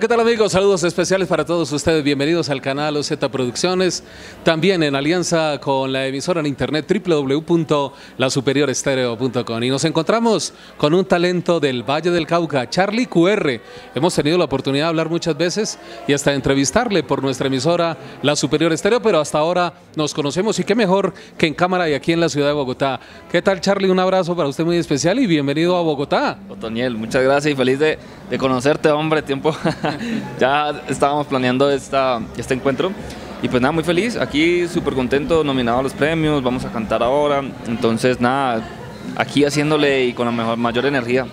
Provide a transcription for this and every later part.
¿qué tal amigos? Saludos especiales para todos ustedes. Bienvenidos al canal OZ Producciones. También en alianza con la emisora en internet www.lasuperiorestereo.com. Y nos encontramos con un talento del Valle del Cauca, Charlie QR. Hemos tenido la oportunidad de hablar muchas veces y hasta entrevistarle por nuestra emisora La Superior Estéreo, pero hasta ahora nos conocemos y qué mejor que en cámara y aquí en la ciudad de Bogotá. ¿Qué tal Charlie? Un abrazo para usted muy especial y bienvenido a Bogotá. Otoniel, muchas gracias y feliz de, de conocerte, hombre. Tiempo ya estábamos planeando esta, este encuentro. Y pues nada, muy feliz, aquí súper contento, nominado a los premios, vamos a cantar ahora. Entonces nada, aquí haciéndole y con la mayor energía.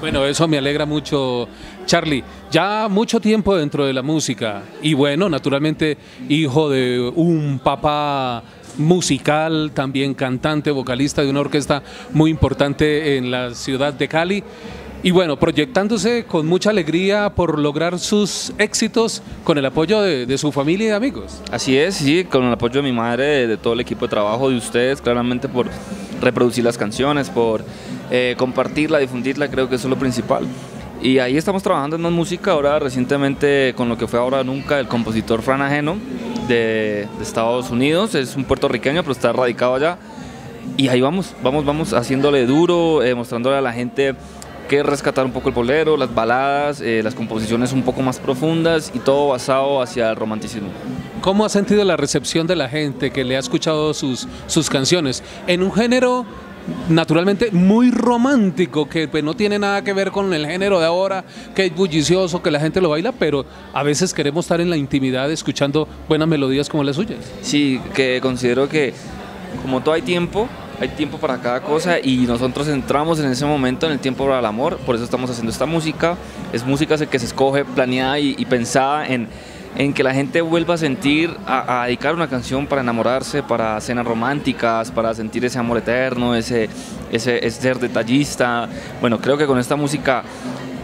Bueno, eso me alegra mucho, Charlie. Ya mucho tiempo dentro de la música y bueno, naturalmente hijo de un papá musical, también cantante, vocalista de una orquesta muy importante en la ciudad de Cali. Y bueno, proyectándose con mucha alegría por lograr sus éxitos con el apoyo de, de, su familia y de amigos. Así es, sí, con el apoyo de mi madre, de, de todo el equipo de trabajo de ustedes, claramente por reproducir las canciones, por eh, compartirla, difundirla, creo que eso es lo principal. Y ahí estamos trabajando en más música, ahora recientemente con lo que fue ahora nunca el compositor Fran Ajeno de, de Estados Unidos, es un puertorriqueño pero está radicado allá. Y ahí vamos, vamos, vamos haciéndole duro, eh, mostrándole a la gente que rescatar un poco el bolero, las baladas, eh, las composiciones un poco más profundas y todo basado hacia el romanticismo. ¿Cómo ha sentido la recepción de la gente que le ha escuchado sus, sus canciones? En un género naturalmente muy romántico, que pues, no tiene nada que ver con el género de ahora, que es bullicioso, que la gente lo baila, pero a veces queremos estar en la intimidad escuchando buenas melodías como las suyas. Sí, que considero que como todo hay tiempo, hay tiempo para cada cosa y nosotros entramos en ese momento en el tiempo para el amor, por eso estamos haciendo esta música. Es música que se escoge, planeada y, y pensada en, en, que la gente vuelva a sentir, a, a, dedicar una canción para enamorarse, para cenas románticas, para sentir ese amor eterno, ese, ese, ese ser detallista. Bueno, creo que con esta música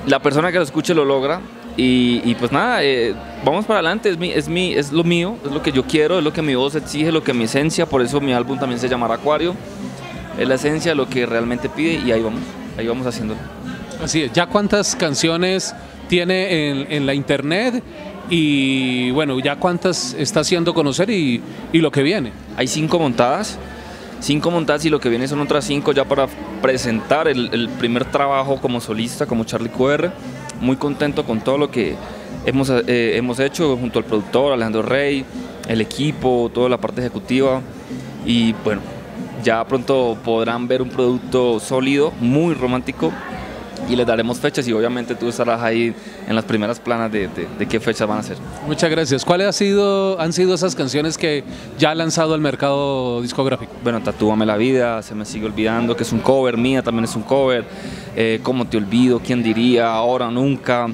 la persona que lo escuche lo logra y, y, pues nada, eh, vamos para adelante, es, mi, es, mi, es lo mío, es lo que yo quiero, es lo que mi voz exige, lo que mi esencia, por eso mi álbum también se llamará Acuario, es la esencia, lo que realmente pide y ahí vamos, ahí vamos haciéndolo. Así es, ¿ya cuántas canciones tiene en, en la internet? Y bueno, ¿ya cuántas está haciendo conocer y, y lo que viene? Hay cinco montadas, cinco montadas y lo que viene son otras cinco ya para presentar el, el primer trabajo como solista, como Charlie QR muy contento con todo lo que hemos, eh, hemos hecho junto al productor Alejandro Rey, el equipo, toda la parte ejecutiva y bueno, ya pronto podrán ver un producto sólido, muy romántico y les daremos fechas y obviamente tú estarás ahí en las primeras planas de, de, de qué fechas van a ser. Muchas gracias. ¿Cuáles ha sido, han sido esas canciones que ya ha lanzado al mercado discográfico? Bueno, Tatúame la vida, Se me sigue olvidando, que es un cover, mía también es un cover, eh, Cómo te olvido, quién diría, Ahora nunca,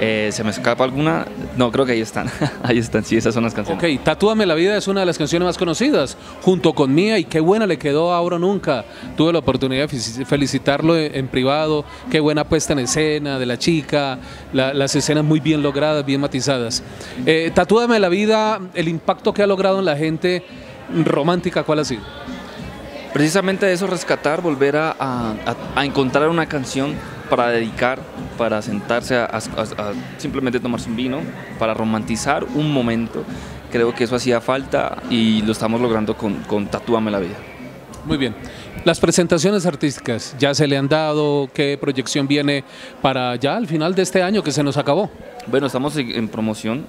eh, ¿Se me escapa alguna? No, creo que ahí están. ahí están, sí, esas son las canciones. Ok, Tatúame la vida es una de las canciones más conocidas, junto con Mía, y qué buena le quedó Ahora Nunca. Tuve la oportunidad de felicitarlo en privado, qué buena puesta en escena de la chica, la, las escenas muy bien logradas, bien matizadas. Eh, Tatúame la vida, el impacto que ha logrado en la gente romántica, ¿cuál ha sido? Precisamente eso, rescatar, volver a, a, a encontrar una canción para dedicar, para sentarse a, a, a, simplemente tomarse un vino, para romantizar un momento. Creo que eso hacía falta y lo estamos logrando con, con Tatúame la vida. Muy bien. Las presentaciones artísticas ya se le han dado, ¿qué proyección viene para ya al final de este año que se nos acabó? Bueno, estamos en promoción.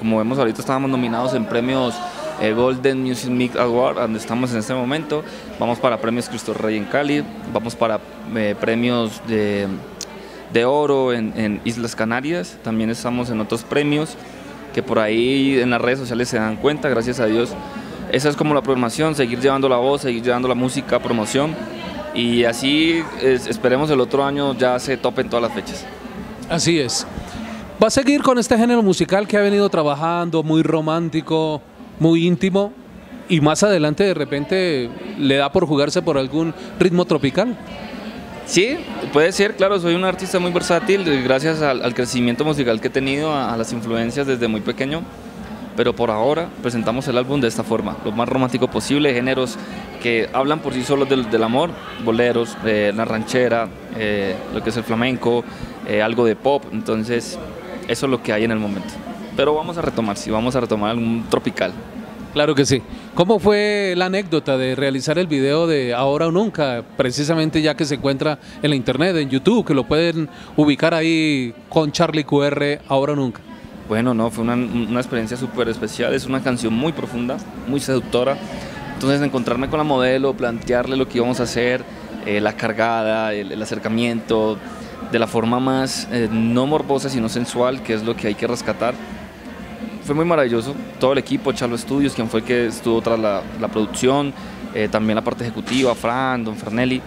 Como vemos ahorita estábamos nominados en premios eh, Golden Music Mix Award, donde estamos en este momento. Vamos para premios Cristo Rey en Cali, vamos para eh, premios de, de oro en, en, Islas Canarias, también estamos en otros premios que por ahí en las redes sociales se dan cuenta, gracias a Dios. Esa es como la programación, seguir llevando la voz, seguir llevando la música, promoción y así es, esperemos el otro año ya se topen todas las fechas. Así es. ¿Va a seguir con este género musical que ha venido trabajando, muy romántico, muy íntimo y más adelante de repente le da por jugarse por algún ritmo tropical. Sí, puede ser, claro, soy un artista muy versátil gracias al, crecimiento musical que he tenido, a, a, las influencias desde muy pequeño, pero por ahora presentamos el álbum de esta forma, lo más romántico posible, géneros que hablan por sí solos del, del amor, boleros, eh, la ranchera, eh, lo que es el flamenco, eh, algo de pop, entonces eso es lo que hay en el momento. Pero vamos a retomar, sí, vamos a retomar algún tropical. Claro que sí. ¿Cómo fue la anécdota de realizar el video de Ahora o Nunca? Precisamente ya que se encuentra en la internet, en YouTube, que lo pueden ubicar ahí con Charlie QR Ahora o Nunca. Bueno, no, fue una, una experiencia súper especial, es una canción muy profunda, muy seductora. Entonces encontrarme con la modelo, plantearle lo que íbamos a hacer, eh, la cargada, el, acercamiento, de la forma más eh, no morbosa sino sensual, que es lo que hay que rescatar. Fue muy maravilloso, todo el equipo, Chalo Studios, quien fue el que estuvo tras la, la producción, eh, también la parte ejecutiva, Fran, Don Fernelli,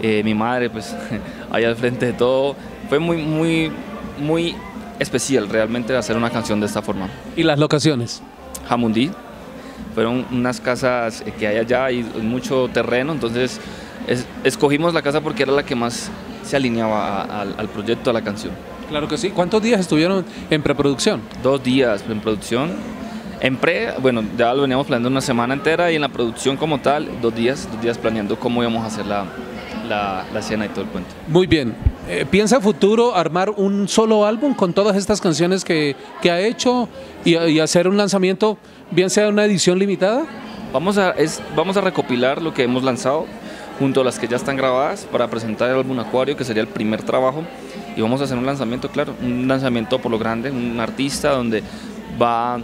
mi madre, pues ahí al frente de todo. Fue muy, muy, muy especial realmente hacer una canción de esta forma. ¿Y las locaciones? Jamundí, fueron unas casas que hay allá y mucho terreno, entonces escogimos la casa porque era la que más se alineaba al proyecto, a la canción. Claro que sí. ¿Cuántos días estuvieron en preproducción? Dos días en producción. En pre, bueno, ya lo veníamos planeando una semana entera y en la producción como tal, dos días, dos días planeando cómo íbamos a hacer la, la, escena y todo el cuento. Muy bien. Eh, ¿Piensa futuro armar un solo álbum con todas estas canciones que, que ha hecho y, y, hacer un lanzamiento, bien sea una edición limitada? Vamos a, es, vamos a recopilar lo que hemos lanzado junto a las que ya están grabadas para presentar el álbum Acuario, que sería el primer trabajo. Y vamos a hacer un lanzamiento, claro, un lanzamiento por lo grande, un artista donde va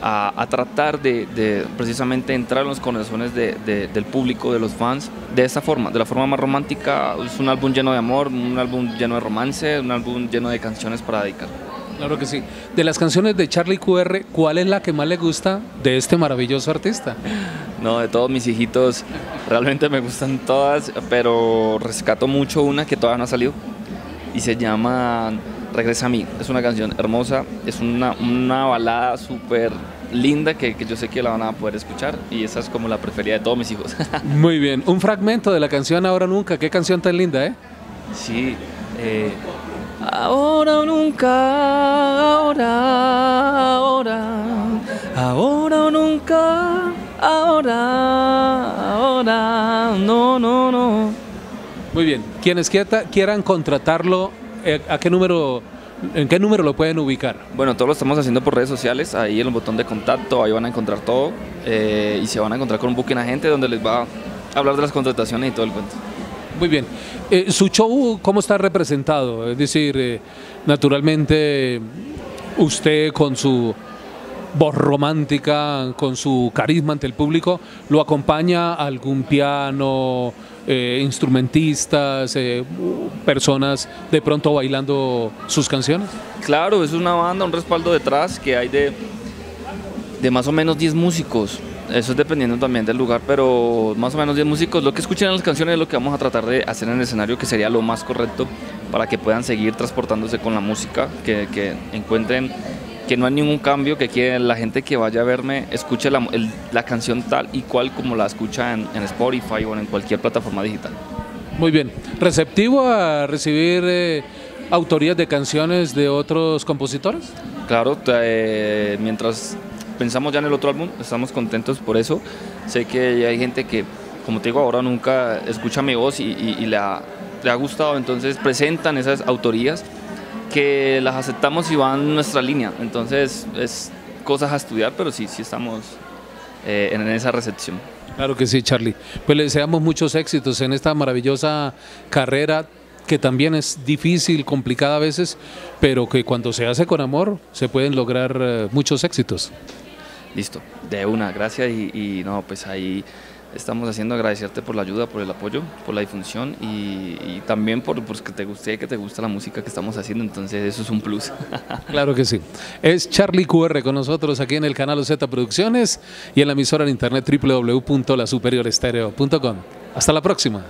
a, tratar de, precisamente entrar en los corazones del público, de los fans, de esta forma, de la forma más romántica. Es un álbum lleno de amor, un álbum lleno de romance, un álbum lleno de canciones para dedicar. Claro que sí. De las canciones de Charlie QR, ¿cuál es la que más le gusta de este maravilloso artista? No, de todos mis hijitos, realmente me gustan todas, pero rescato mucho una que todavía no ha salido y se llama Regresa a mí. Es una canción hermosa, es una, una balada súper linda que, que, yo sé que la van a poder escuchar y esa es como la preferida de todos mis hijos. Muy bien, un fragmento de la canción Ahora Nunca, qué canción tan linda, ¿eh? Sí, eh, Ahora o nunca, ahora, ahora, ahora o nunca, ahora, ahora, no, no, no. Muy bien, quienes quieran contratarlo, eh, ¿a qué número ¿En qué número lo pueden ubicar? Bueno, todo lo estamos haciendo por redes sociales, ahí en el botón de contacto, ahí van a encontrar todo eh, y se van a encontrar con un booking agente donde les va a hablar de las contrataciones y todo el cuento. Muy bien. Eh, ¿Su show cómo está representado? Es decir, eh, naturalmente usted con su voz romántica, con su carisma ante el público, ¿lo acompaña algún piano, eh, instrumentistas, personas de pronto bailando sus canciones? Claro, es una banda, un respaldo detrás que hay de, de más o menos 10 músicos eso es dependiendo también del lugar, pero más o menos 10 músicos. Lo que escuchen en las canciones es lo que vamos a tratar de hacer en el escenario, que sería lo más correcto para que puedan seguir transportándose con la música, que encuentren que no hay ningún cambio, que, que la gente que vaya a verme escuche la, la canción tal y cual como la escucha en, en, Spotify o en cualquier plataforma digital. Muy bien. ¿Receptivo a recibir eh, autorías de canciones de otros compositores? Claro, eh, mientras pensamos ya en el otro álbum, estamos contentos por eso. Sé que hay gente que, como te digo, ahora nunca escucha mi voz y, le, ha, le, ha, gustado, entonces presentan esas autorías que las aceptamos y van en nuestra línea. Entonces es cosas a estudiar, pero sí, sí estamos eh, en esa recepción. Claro que sí, Charlie. Pues le deseamos muchos éxitos en esta maravillosa carrera que también es difícil, complicada a veces, pero que cuando se hace con amor se pueden lograr eh, muchos éxitos. Listo, de una, gracias y, no, pues ahí estamos haciendo agradecerte por la ayuda, por el apoyo, por la difusión y, también por, que te guste, que te gusta la música que estamos haciendo, entonces eso es un plus. claro que sí. Es Charlie QR con nosotros aquí en el canal Z Producciones y en la emisora en internet www.lasuperiorestereo.com. Hasta la próxima.